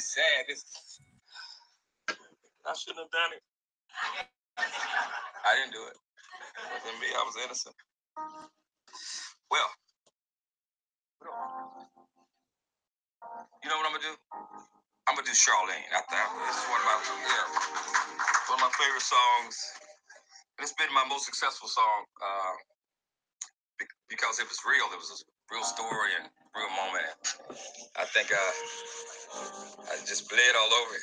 sad. This I shouldn't have done it. I didn't do it. It wasn't me. I was innocent. Well, you know what I'm gonna do? I'm gonna do Charlene. After this is one of my yeah, one of my favorite songs. It's been my most successful song uh, because it was real. It was a real story and real moment. I think I I just bled all over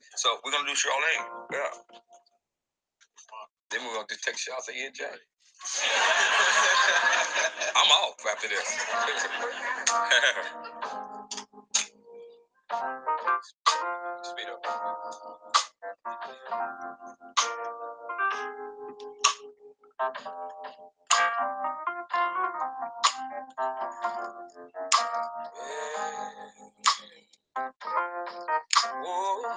so we're gonna do Charlene. Yeah. Then we're gonna do take shots at EJ. I'm off after this. Speed up. Oh, Whoa.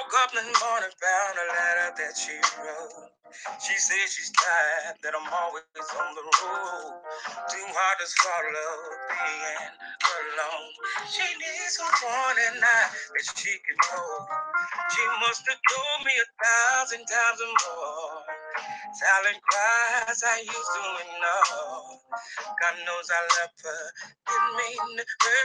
Woke up this morning, found a letter that she wrote. She said she's tired, that I'm always on the road. Too hard to swallow being alone. She needs someone at night that she can hold. She must have told me a thousand times or more. Silent cries I used to ignore. God knows I love her, didn't mean her.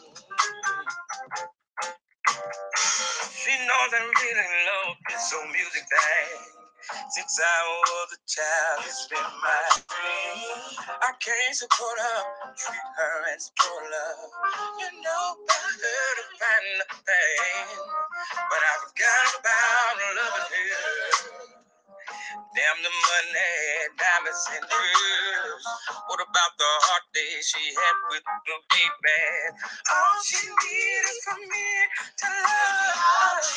I really love this old music thing. Since I was a child, it's been my dream. I can't support her, treat her as support love. You know, heard to find the pain, but I forgot about loving her. Damn the money, diamonds and jewels. What about the hard days she had with the baby? All she needed from me to love.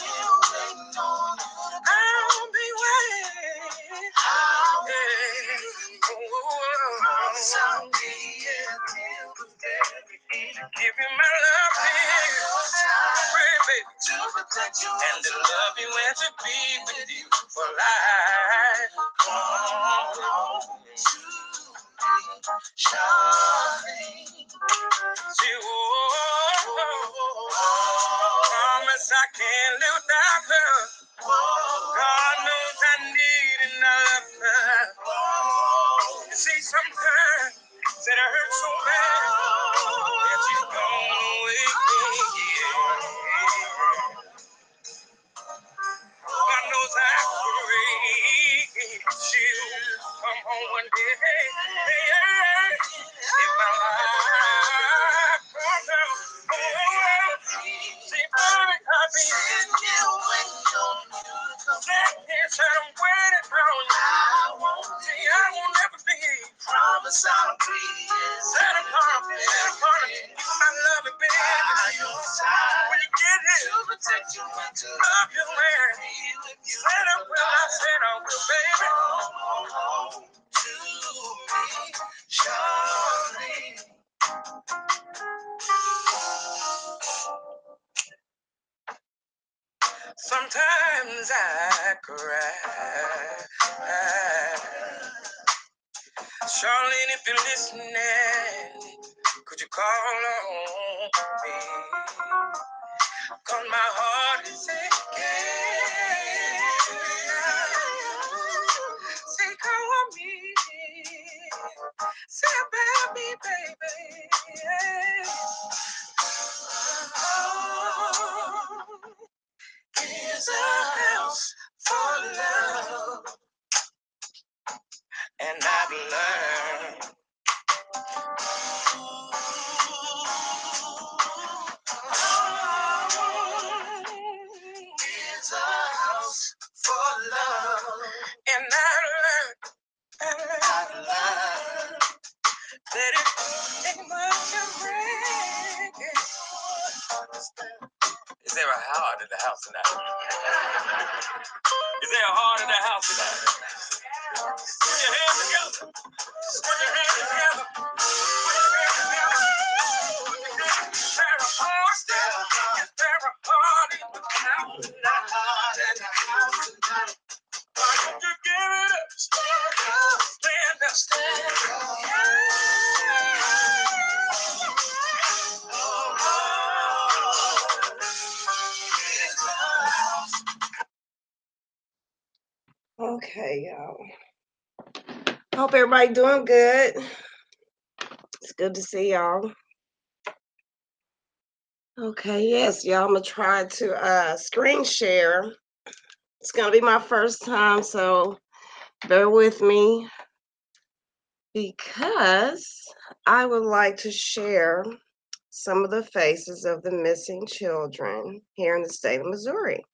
Here waiting on I'll be waiting. I'll be waiting. Promise I'll be here till the very end. Give you my love, To protect you and to love you and to be with you for life. Come on to. Oh, promise I can't live without her. God knows I need and I love her. You see, sometimes it hurts so bad home one day. Everybody doing good. It's good to see y'all. Okay, yes, y'all. I'm gonna try to uh screen share. It's gonna be my first time, so bear with me because I would like to share some of the faces of the missing children here in the state of Missouri.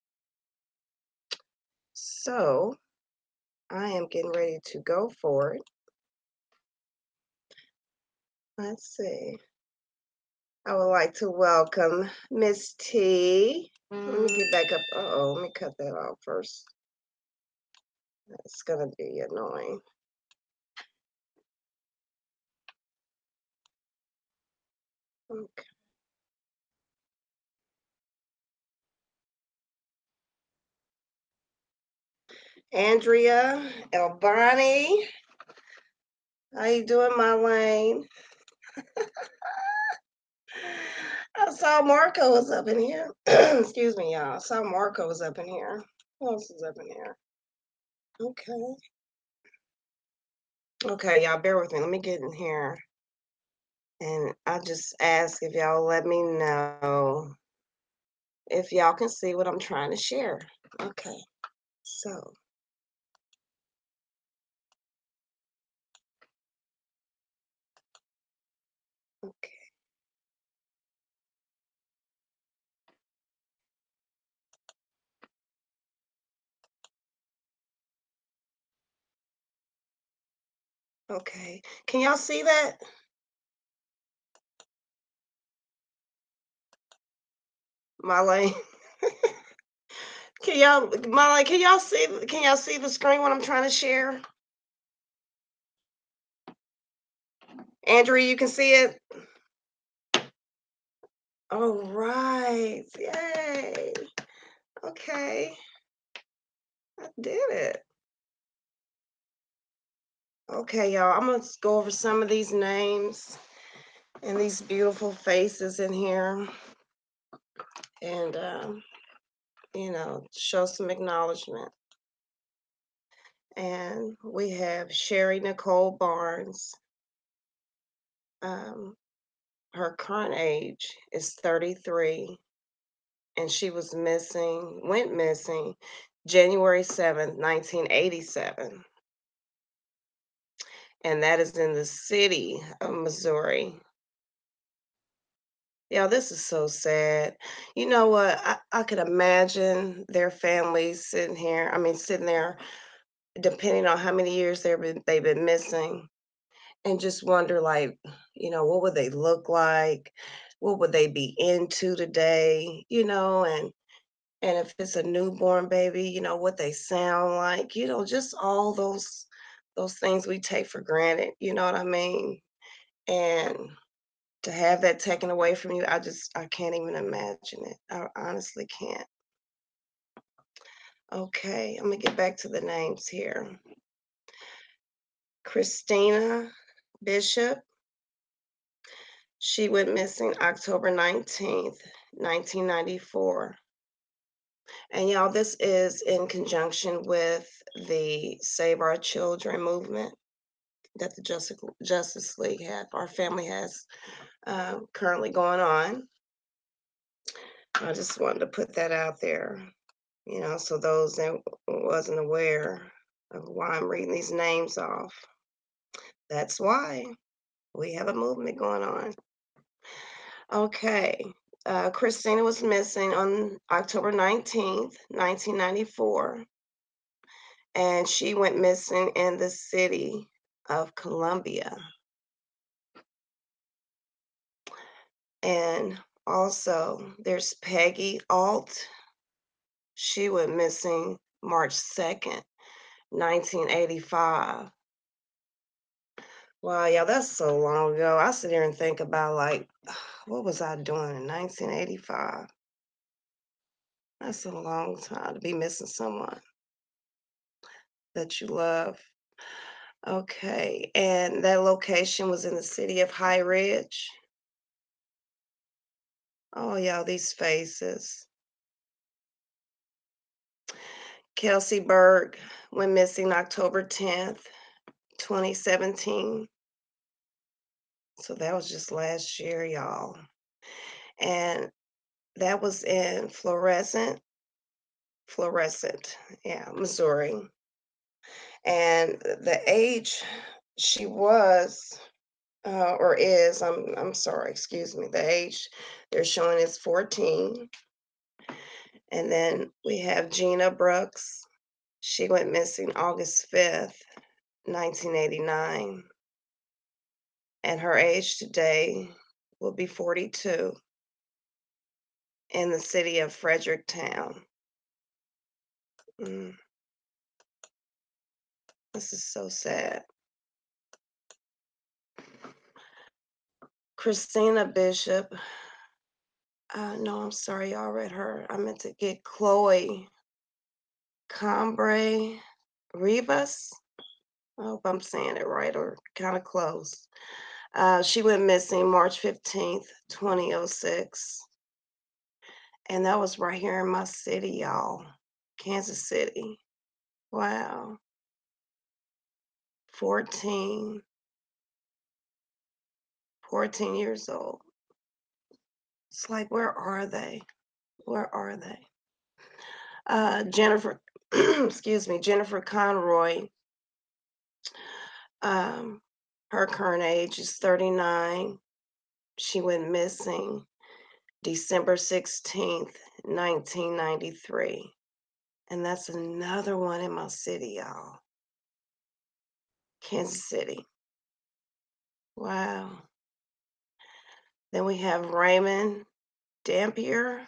So I am getting ready to go for it. Let's see. I would like to welcome Miss T. Let me get back up. Uh oh, let me cut that off first. That's gonna be annoying. Okay. Andrea, Elbani, how you doing, my lane? I saw Marco was up in here. Excuse me, y'all. I saw Marco was up in here. Who else is up in here? Okay. Okay, y'all bear with me. Let me get in here. And I just ask if y'all let me know if y'all can see what I'm trying to share. Okay. So, Okay. Can y'all see that? Marlene? can y'all can y'all see can y'all see the screen when I'm trying to share? Andrea, you can see it? All right. Yay. Okay. I did it. Okay, y'all. I'm gonna go over some of these names and these beautiful faces in here. And um, you know, show some acknowledgement. And we have Sherry Nicole Barnes. Um, her current age is 33, and she was missing, went missing January 7th, 1987. And that is in the city of Missouri. Yeah, this is so sad. You know what? I, I could imagine their families sitting here. I mean, sitting there, depending on how many years they've been they've been missing, and just wonder, like, you know, what would they look like? What would they be into today? You know, and and if it's a newborn baby, you know, what they sound like. You know, just all those those things we take for granted. You know what I mean? And to have that taken away from you, I just I can't even imagine it. I honestly can't. Okay, I'm gonna get back to the names here. Christina Bishop. She went missing October 19th, 1994. And y'all, this is in conjunction with the Save Our Children movement that the Justice, Justice League have, our family has uh, currently going on. I just wanted to put that out there, you know, so those that wasn't aware of why I'm reading these names off. That's why we have a movement going on. Okay, uh, Christina was missing on October 19th, 1994, and she went missing in the city of Columbia. And also, there's Peggy Alt She went missing March 2nd, 1985. Wow, yeah, that's so long ago. I sit here and think about like, what was I doing in 1985? That's a long time to be missing someone that you love. Okay, and that location was in the city of High Ridge. Oh, y'all, these faces. Kelsey Berg went missing October 10th, 2017. So that was just last year, y'all. And that was in Florissant, Florissant, yeah, Missouri. And the age she was uh, or is, I'm I'm sorry, excuse me, the age they're showing is 14. And then we have Gina Brooks. She went missing August 5th, 1989. And her age today will be 42 in the city of Fredericktown. Mm. This is so sad. Christina Bishop. Uh, no, I'm sorry, y'all read her. I meant to get Chloe Combre Rivas. I hope I'm saying it right or kind of close. Uh, she went missing March 15th, 2006. And that was right here in my city, y'all. Kansas City. Wow. 14. 14 years old. It's like, where are they? Where are they? Uh, Jennifer, excuse me, Jennifer Conroy. Um, her current age is 39. She went missing December 16th, 1993. And that's another one in my city, y'all. Kansas City. Wow. Then we have Raymond Dampier.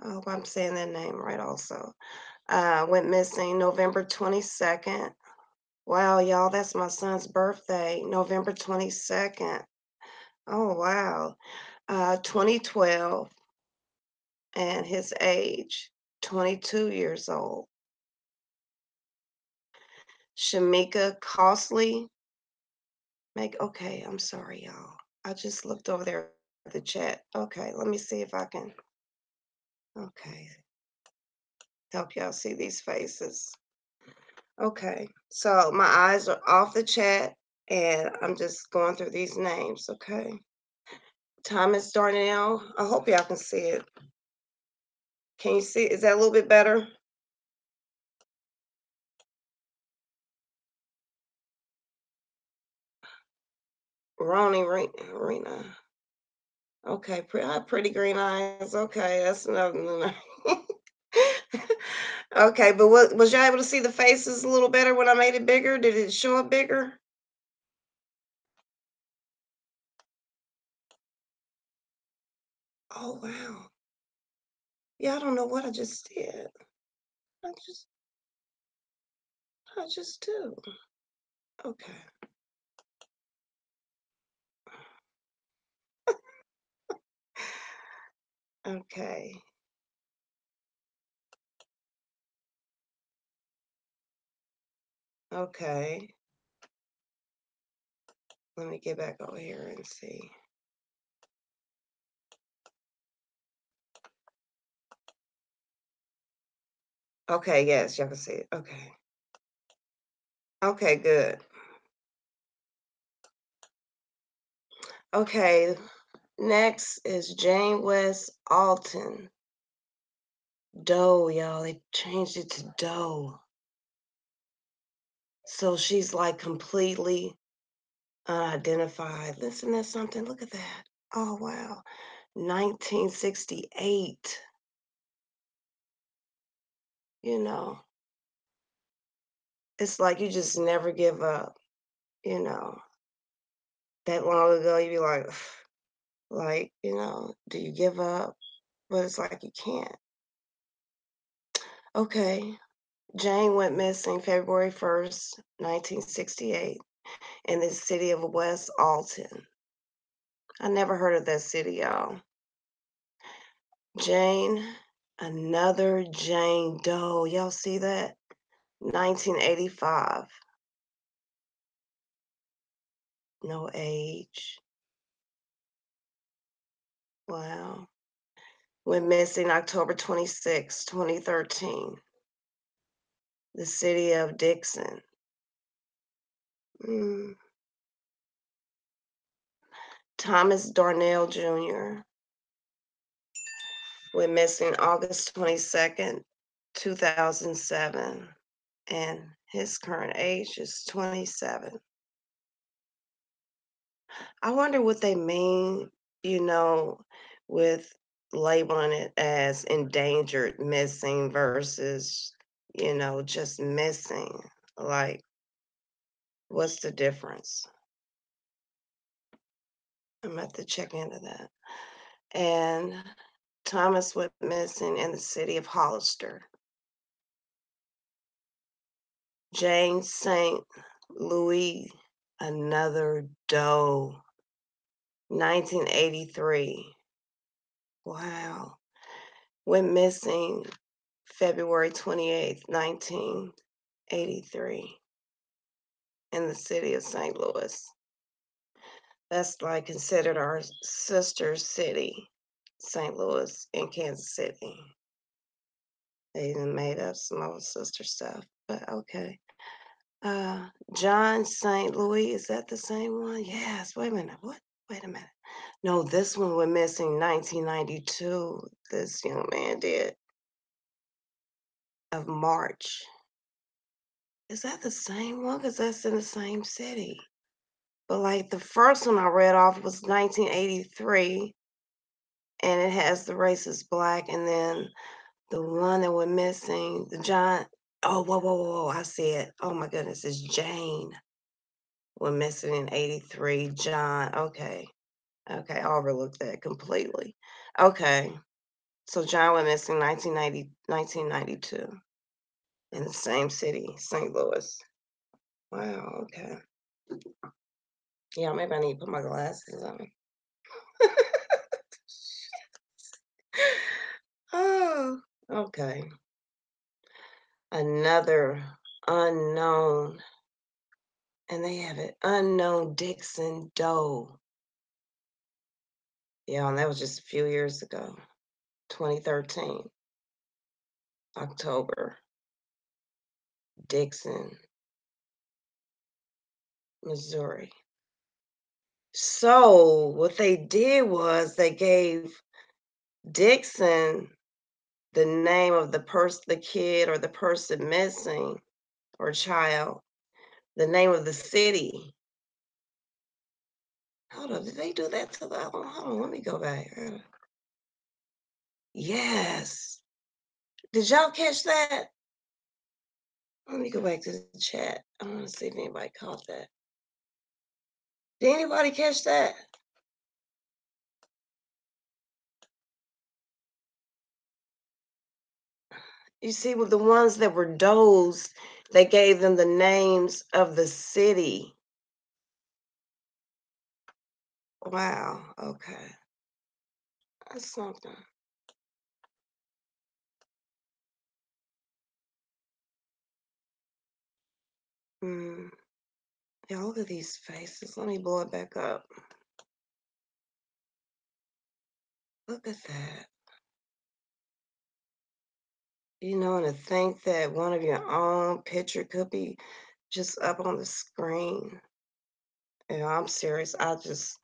I hope I'm saying that name right also. Uh, went missing November 22nd. Wow, y'all, that's my son's birthday, November 22nd. Oh, wow. Uh, 2012. And his age, 22 years old. Shamika Costley. Make okay, I'm sorry, y'all. I just looked over there at the chat. Okay, let me see if I can. Okay. Help y'all see these faces. Okay, so my eyes are off the chat and I'm just going through these names, okay? Thomas Darnell. I hope y'all can see it. Can you see? Is that a little bit better? Ronnie Rena. Okay, I have pretty green eyes. Okay, that's another. okay, but what, was y'all able to see the faces a little better when I made it bigger? Did it show up bigger? Oh wow. Yeah, I don't know what I just did. I just I just do. Okay. Okay. Okay. Let me get back over here and see. Okay, yes, y'all can see it. Okay. Okay, good. Okay, next is Jane West Alton. Doe, y'all. They changed it to Doe. So she's like completely unidentified. Listen to something. Look at that. Oh, wow. 1968. You know, it's like you just never give up. You know, that long ago, you'd be like, like, you know, do you give up? But it's like you can't. Okay. Jane went missing February 1st, 1968, in the city of West Alton. I never heard of that city, y'all. Jane, another Jane Doe. Y'all see that? 1985. No age. Wow. Went missing October 26, 2013. The city of Dixon. Mm. Thomas Darnell Jr. went missing August 22nd, 2007. And his current age is 27. I wonder what they mean, you know, with labeling it as endangered missing versus, you know, just missing. Like, what's the difference? I'm have to check into that. And Thomas went missing in the city of Hollister. Jane St. Louis, another Doe, 1983. Wow. Went missing February 28th, 1983, in the city of St. Louis. That's like considered our sister city, St. Louis and Kansas City. They even made up some old sister stuff, but okay. Uh, John St. Louis, is that the same one? Yes. Wait a minute. What? Wait a minute. No, this one went missing 1992. This young man did of March. Is that the same one? Because that's in the same city. But like the first one I read off was 1983, and it has the race is black, and then the one that we're missing, the John. Oh, whoa, whoa, whoa, whoa! I see it. Oh my goodness, it's Jane. We're missing in 83. John. Okay. Okay, I overlooked that completely. Okay. So John went missing 1990, 1992 in the same city, St. Louis. Wow, okay. Yeah, maybe I need to put my glasses on. oh, okay. Another unknown, and they have it unknown Dixon Doe. Yeah, and that was just a few years ago, 2013, October. Dixon, Missouri. So what they did was they gave Dixon the name of the person, the kid or the person missing or child, the name of the city. Hold on, did they do that to the? Hold on, let me go back. Yes. Did y'all catch that? Let me go back to the chat. I want to see if anybody caught that. Did anybody catch that? You see, with the ones that were does, they gave them the names of the city. Wow. Okay. That's something. Hmm. Yeah, look at these faces. Let me blow it back up. Look at that. You know, and to think that one of your own picture could be just up on the screen. You know, I'm serious. I just,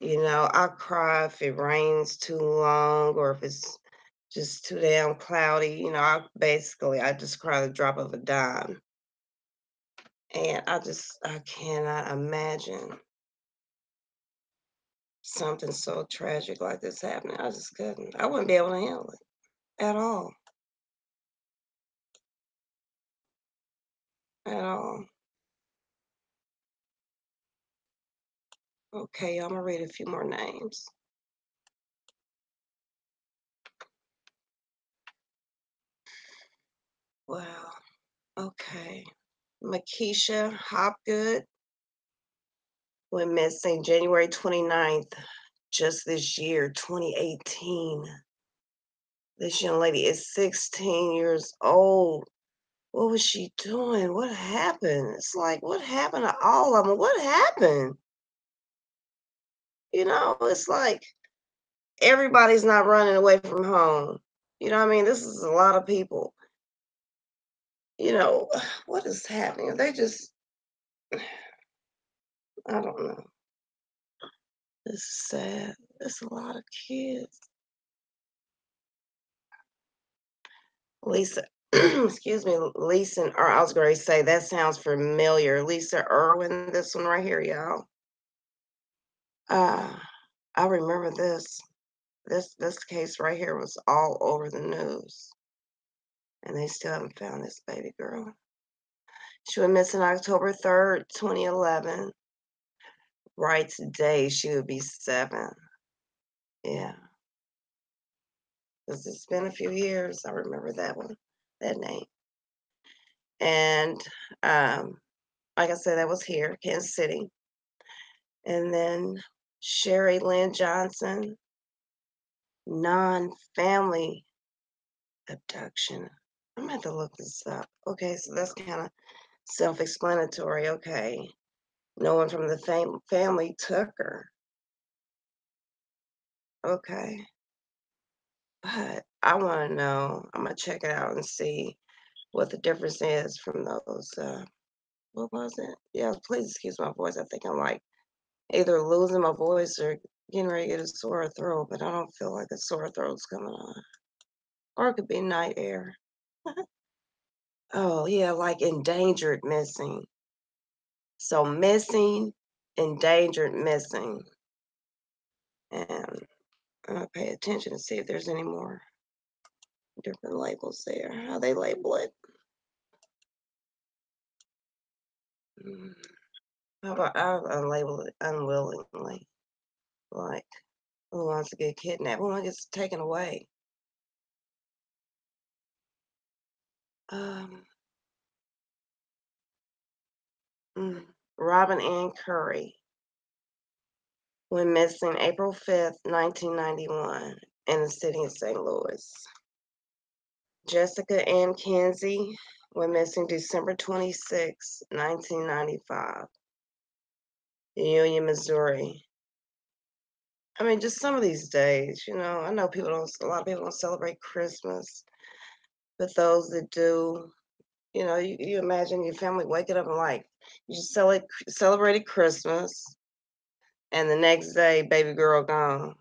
you know, I cry if it rains too long or if it's just too damn cloudy. You know, I basically I just cry the drop of a dime. And I just I cannot imagine something so tragic like this happening. I just couldn't. I wouldn't be able to handle it at all. At all. Okay, I'm gonna read a few more names. Wow. Okay. Makisha Hopgood went missing January 29th, just this year, 2018. This young lady is 16 years old. What was she doing? What happened? It's like, what happened to all of them? What happened? You know, it's like everybody's not running away from home. You know what I mean? This is a lot of people. You know, what is happening? They just, I don't know. It's sad. It's a lot of kids. Lisa, excuse me, Lisa, or I was going to say that sounds familiar. Lisa Irwin, this one right here, y'all. Uh, I remember this. This this case right here was all over the news, and they still haven't found this baby girl. She went missing October third, twenty eleven. Right today, she would be seven. Yeah, because it's been a few years. I remember that one, that name. And um, like I said, that was here, Kansas City. And then Sherry Lynn Johnson, non-family abduction. I'm have to look this up. Okay, so that's kind of self-explanatory. Okay, no one from the fam- family took her. Okay, but I want to know. I'm gonna check it out and see what the difference is from those. Uh, what was it? Yeah, please excuse my voice. I think I'm like either losing my voice or getting ready to get a sore throat, but I don't feel like a sore throat's coming on. Or it could be night air. Oh, yeah, like endangered missing. So missing, endangered missing. And I'll pay attention to see if there's any more different labels there, how they label it. Mm. How about I'll unlabel it unwillingly? Like, who wants to get kidnapped? Who wants to get taken away? Um, mm, Robin Ann Curry went missing April 5th, 1991, in the city of St. Louis. Jessica Ann Kinsey went missing December 26, 1995, Union, Missouri. I mean, just some of these days, you know, I know people don't, a lot of people don't celebrate Christmas, but those that do, you know, you, you imagine your family waking up and like, you celebrate, celebrated Christmas, and the next day, baby girl gone.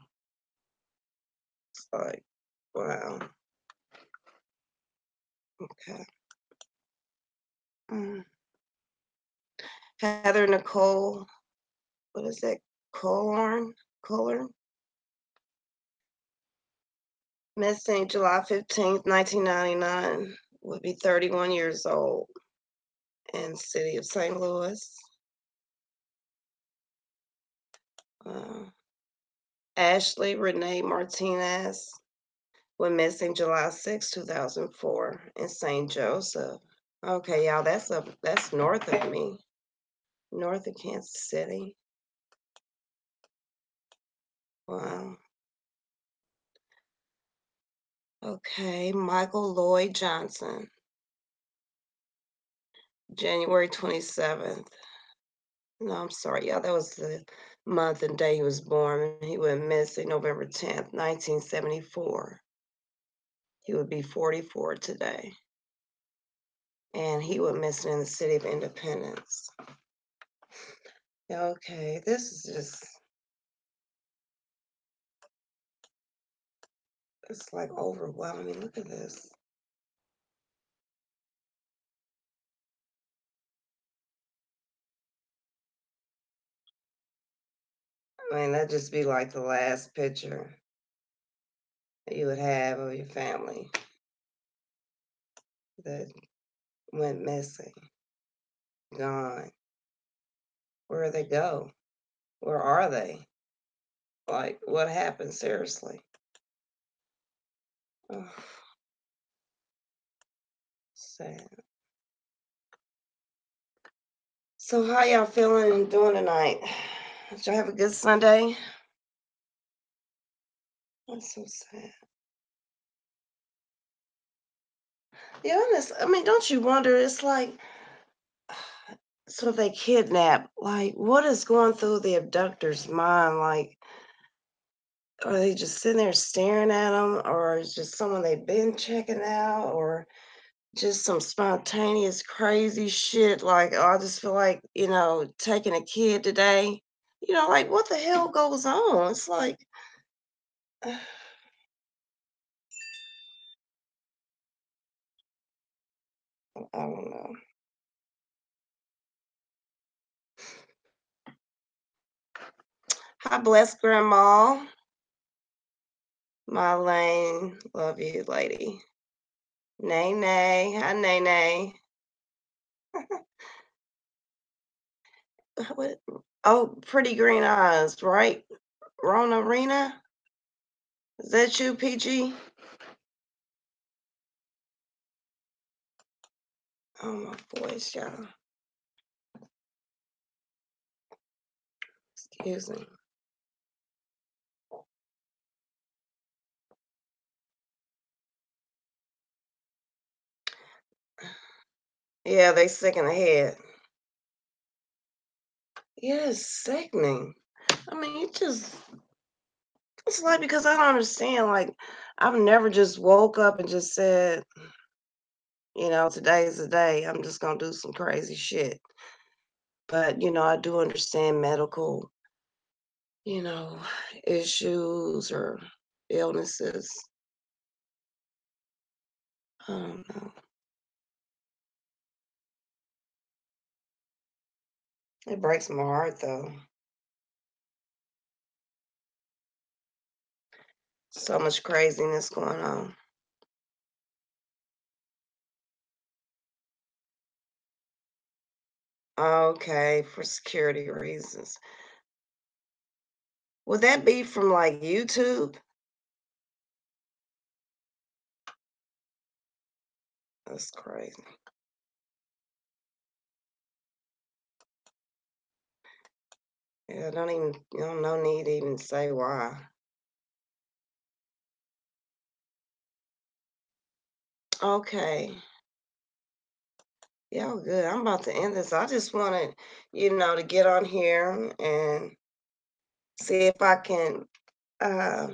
It's like, wow. Okay. Mm. Heather Nicole, what is it? Colorn? Colorn? Missing July 15th, 1999, would be 31 years old in city of St. Louis. Uh, Ashley Renee Martinez went missing July 6, 2004 in St. Joseph. Okay, y'all, that's up that's north of me. North of Kansas City. Wow. Okay, Michael Lloyd Johnson. January 27th. No, I'm sorry, y'all. That was the month and day he was born. He went missing November 10th, 1974. He would be 44 today. And he went missing in the city of Independence. Okay, this is just, it's like overwhelming. Look at this. I mean, that'd just be like the last picture that you would have of your family that went missing, gone. Where they go? Where are they? Like, what happened? Seriously. Sad. So how y'all feeling and doing tonight? Did y'all have a good Sunday? That's so sad. Yeah, honest, I mean, don't you wonder? It's like, so they kidnap. Like, what is going through the abductor's mind? Like, are they just sitting there staring at them, or is just someone they've been checking out, or just some spontaneous crazy shit? Like, oh, I just feel like, you know, taking a kid today. You know, like what the hell goes on? It's like, I don't know. Hi, blessed grandma. Marlene, love you, lady. Nay, nay. Hi, nay, nay. what? Oh, pretty green eyes, right? Rona Rena? Is that you, PG? Oh, my voice, y'all. Excuse me. Yeah, they sick in the head. Yeah, it's sickening. I mean, it just it's like because I don't understand. Like, I've never just woke up and just said, you know, today's the day. I'm just gonna do some crazy shit. But you know, I do understand medical, you know, issues or illnesses. I don't know. It breaks my heart though. So much craziness going on. Okay, for security reasons. Would that be from like YouTube? That's crazy. Yeah, don't even, you know, no need to even say why. Okay. Y'all good. I'm about to end this. I just wanted, you know, to get on here and see if I can uh,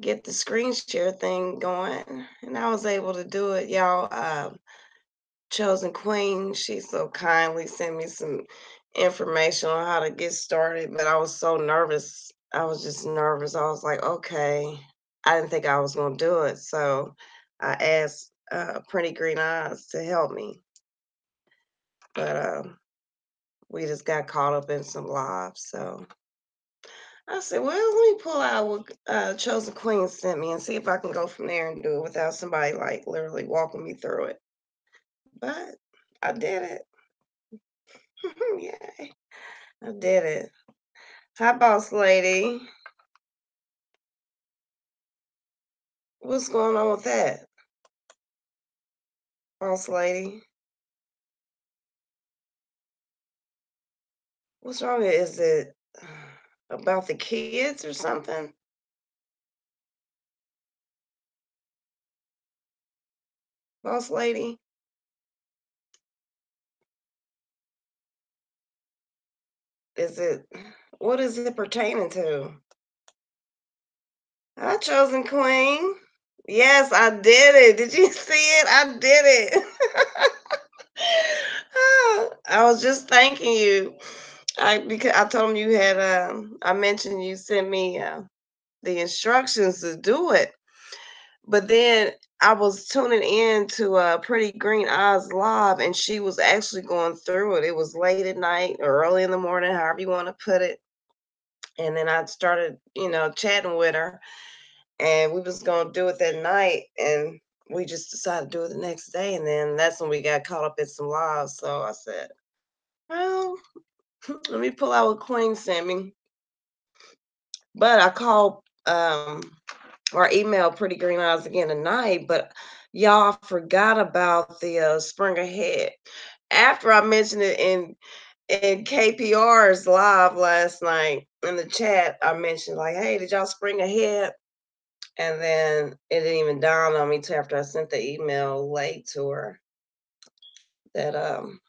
get the screen share thing going. And I was able to do it. Y'all, uh, Chosen Queen, she so kindly sent me some information on how to get started, but I was so nervous. I was just nervous. I was like, okay. I didn't think I was going to do it. So I asked uh, Pretty Green Eyes to help me. But um, we just got caught up in some lives. So I said, well, let me pull out what uh, Chosen Queen sent me and see if I can go from there and do it without somebody like literally walking me through it. But I did it. Yay. I did it. Hi, boss lady. What's going on with that? Boss lady. What's wrong? Is it about the kids or something? Boss lady? Is it, what is it pertaining to? I chosen queen. Yes, I did it. Did you see it? I did it. I was just thanking you. I because I told him you had um I mentioned you sent me uh, the instructions to do it. But then I was tuning in to uh Pretty Green Eyes live and she was actually going through it. It was late at night or early in the morning, however you want to put it. And then I started, you know, chatting with her and we was gonna do it that night and we just decided to do it the next day and then that's when we got caught up in some lives. So I said, Well, let me pull out what Queen me. But I called um or email Pretty Green Eyes again tonight, but y'all forgot about the uh, Spring Ahead. after I mentioned it in in KPR's live last night in the chat, I mentioned like, "Hey, did y'all spring ahead?" And then it didn't even dawn on me till after I sent the email late to her that um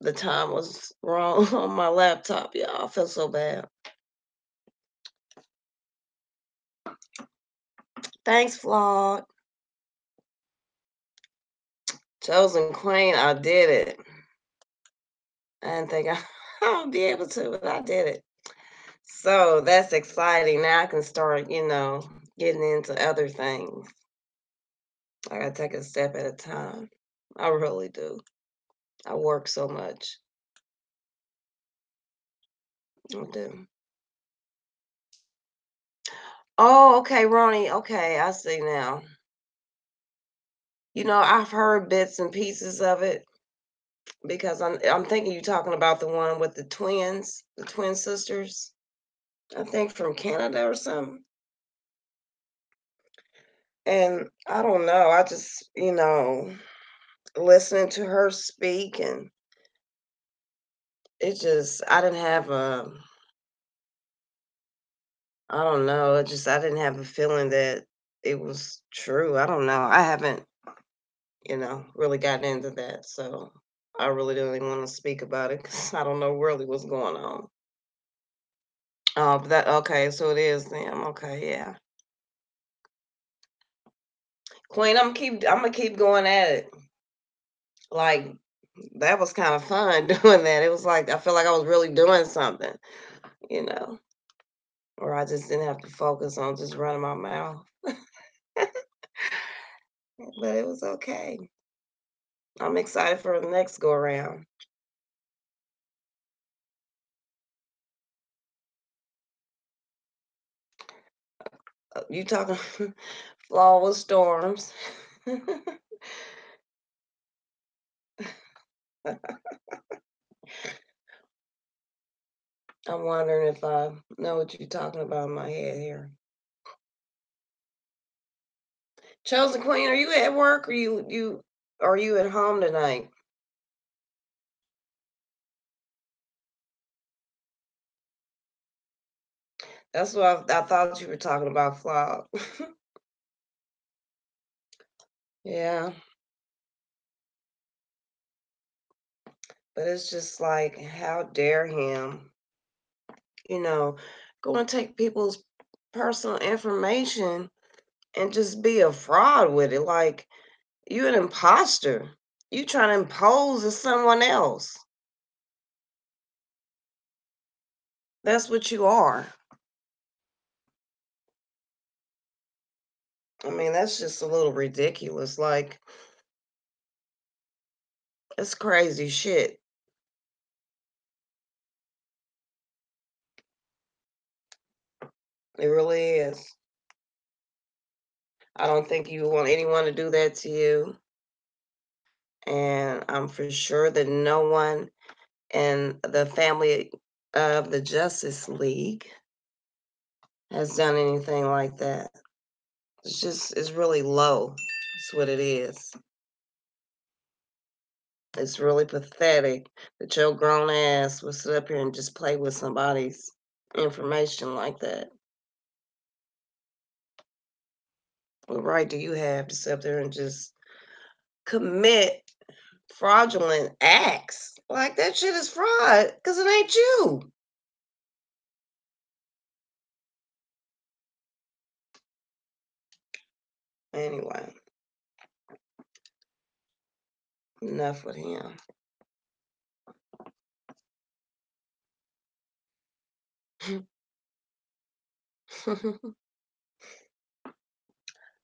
the time was wrong on my laptop. Y'all, I so bad. Thanks, Flawed. Chosen Queen, I did it. I didn't think I, I would be able to, but I did it. So that's exciting. Now I can start, you know, getting into other things. I gotta take a step at a time. I really do. I work so much. I do. Oh, okay, Ronnie. Okay, I see now. You know, I've heard bits and pieces of it because I'm I'm thinking you're talking about the one with the twins, the twin sisters. I think from Canada or something. And I don't know. I just, you know, listening to her speak and it just I didn't have a I don't know. It just I didn't have a feeling that it was true. I don't know. I haven't, you know, really gotten into that. So I really don't even want to speak about it because I don't know really what's going on. Oh, that okay, so it is them. Okay, yeah. Queen, I'm keep I'm gonna keep going at it. Like that was kind of fun doing that. It was like I feel like I was really doing something, you know, or I just didn't have to focus on just running my mouth. but it was okay. I'm excited for the next go around. Uh, you talking flawless storms. I'm wondering if I know what you're talking about in my head here. Chosen Queen, are you at work or you you are you at home tonight? That's what I, I thought you were talking about, Flop. yeah, but it's just like, how dare him, you know, go and take people's personal information and just be a fraud with it. Like, you an imposter. You trying to impose as someone else. That's what you are. I mean, that's just a little ridiculous. Like, it's crazy shit. It really is. I don't think you want anyone to do that to you. And I'm for sure that no one in the family of the Justice League has done anything like that. It's just, it's really low. That's what it is. It's really pathetic that your grown ass would sit up here and just play with somebody's information like that. What right do you have to sit up there and just commit fraudulent acts? Like that shit is fraud because it ain't you. Anyway, enough with him.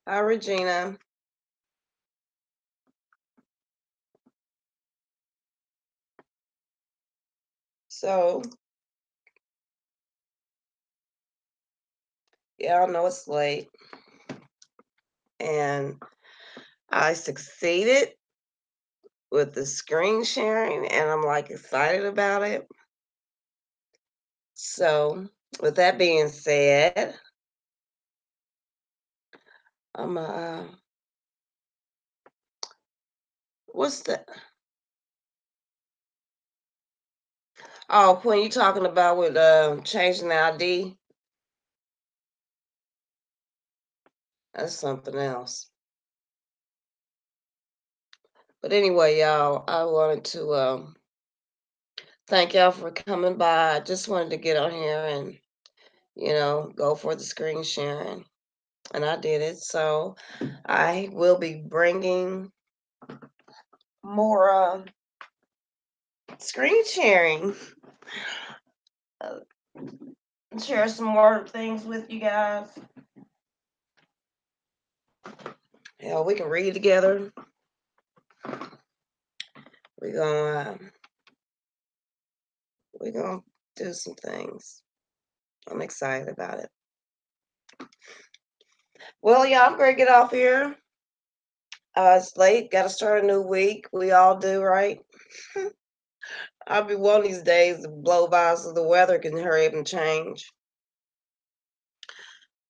Hi, Regina. So, yeah, I know it's late. And I succeeded with the screen sharing, and I'm like excited about it. So, with that being said, I'm uh, what's that? Oh, Quinn, you talking about with uh, changing the ID? That's something else. But anyway, y'all, I wanted to um, thank y'all for coming by. I just wanted to get on here and, you know, go for the screen sharing. And I did it. So I will be bringing more uh, screen sharing. Uh, share some more things with you guys. Yeah, we can read together. We're gonna um, we're gonna do some things. I'm excited about it. Well, y'all, I'm gonna get off here. Uh, it's late. Got to start a new week. We all do, right? I'll be one of these days to blow by so the weather can hurry up and change.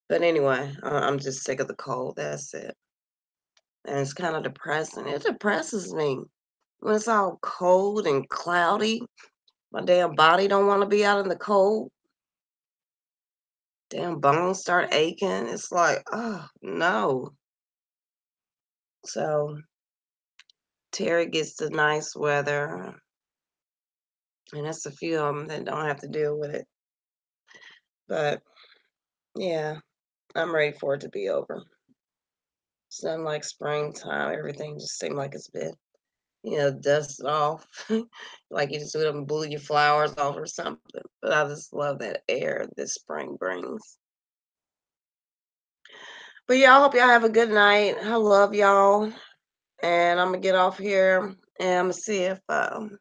But anyway, I'm just sick of the cold. That's it. And it's kind of depressing. It depresses me when it's all cold and cloudy. My damn body don't want to be out in the cold. Damn bones start aching. It's like, oh no. So Terry gets the nice weather. And that's a few of them that don't have to deal with it. But yeah, I'm ready for it to be over. It's not like springtime. Everything just seemed like it's been, you know, dusted off. like you just do them blew your flowers off or something. But I just love that air this spring brings. But y'all hope y'all have a good night. I love y'all. And I'm gonna get off here and I'm gonna see if um,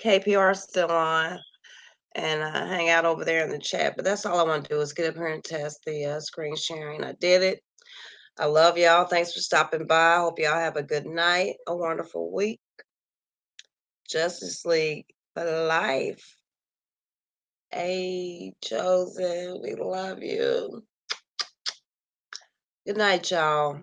KPR is still on and uh, hang out over there in the chat. But that's all I want to do is get up here and test the uh, screen sharing. I did it. I love y'all. Thanks for stopping by. Hope y'all have a good night, a wonderful week. Justice League for life. Hey, Chosen, we love you. Good night, y'all.